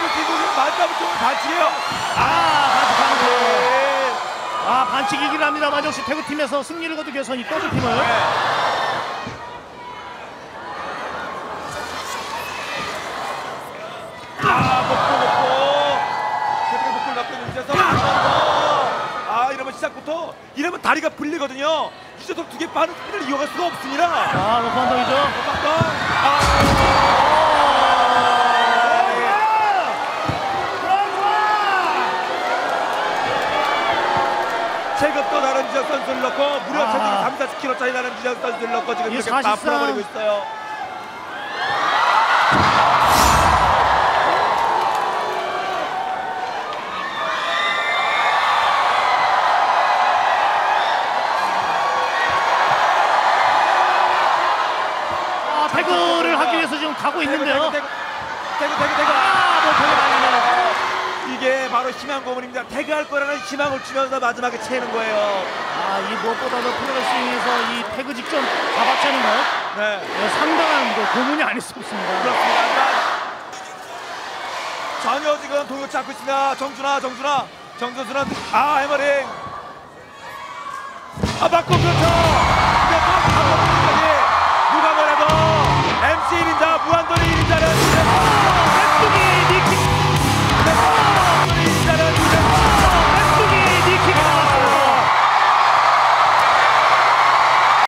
팀은 맞다부 팀은 반칙이에요. 아, 반칙하는 거. 네. 아, 반칙이긴 합니다만 역시 태구팀에서 승리를 거두기 위해서 이 더블팀을 아, 먹고 먹고. 태클 목을 있는 유재석. 아, 이러면 시작부터 이러면 다리가 풀리거든요. 유재석 두개 빠른 스피드를 이용할 수가 없습니다. 아, 높은 언덕이죠. 체급도 다른 지역 선수를 넣고 무려 아. 체중이 3, 40kg 차이 나는 지역 선수를 넣고 지금 이렇게 다 사실상- 풀어버리고 있어요. 아, 태구를 하기 위해서 지금 가고 있는데요. 태그, 태그, 태그, 태그. 아, 아니네요. 이게 바로 희망 고문입니다. 태그할 거라는 희망을 주면서 마지막에 채는 거예요. 아, 이 무엇보다도 프로레슬링에서 이 태그 직전 잡아채는 거 네. 네, 상당한 그 고문이 아닐 수 없습니다. 그렇습니다. 전혀 지금 동요치 않고 있습니다. 정준아, 정준아, 정준수는 아 해머링. 아 맞고 그렇죠.